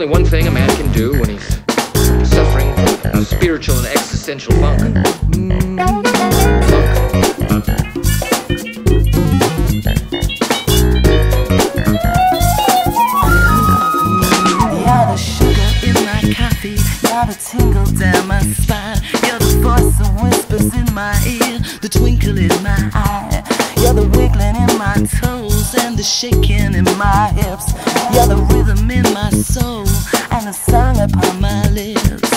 only one thing a man can do when he's suffering from spiritual and existential funk. You're the sugar in my coffee. You're the tingle down my spine. You're the voice that whispers in my ear. The twinkle in my eye. You're the wiggling in my toes and the shaking in my hips. You're the rhythm in my soul and the song upon my lips.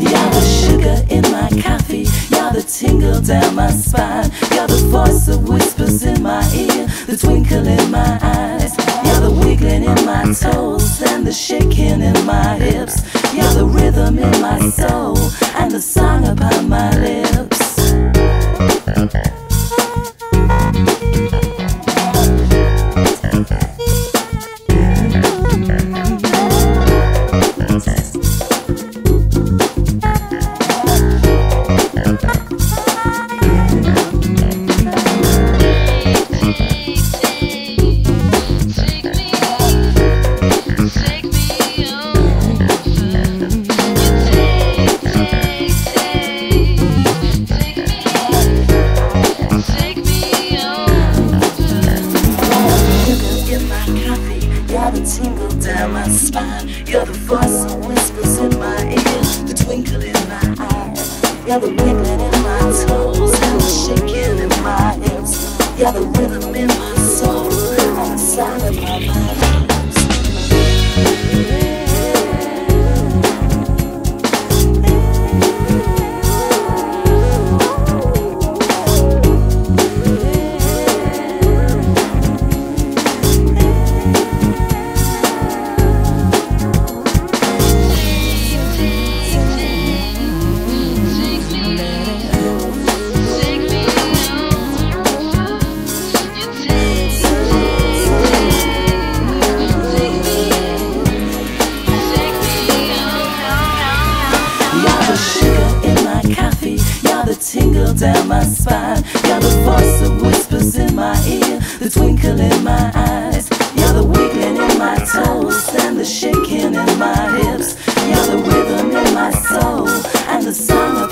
You're the sugar in my coffee. You're the tingle down my spine. You're the voice that whispers in my ear. The twinkle in my eyes. You're the wiggling in my toes and the shaking in my hips. You're the rhythm in my soul and the song upon my lips. You're the wiggling in my toes and the shaking in my hips. You're the rhythm in the tingle down my spine. You're the voice that whispers in my ear. The twinkle in my eyes. You're the wiggling in my toes and the shaking in my hips. You're the rhythm in my soul and the sound.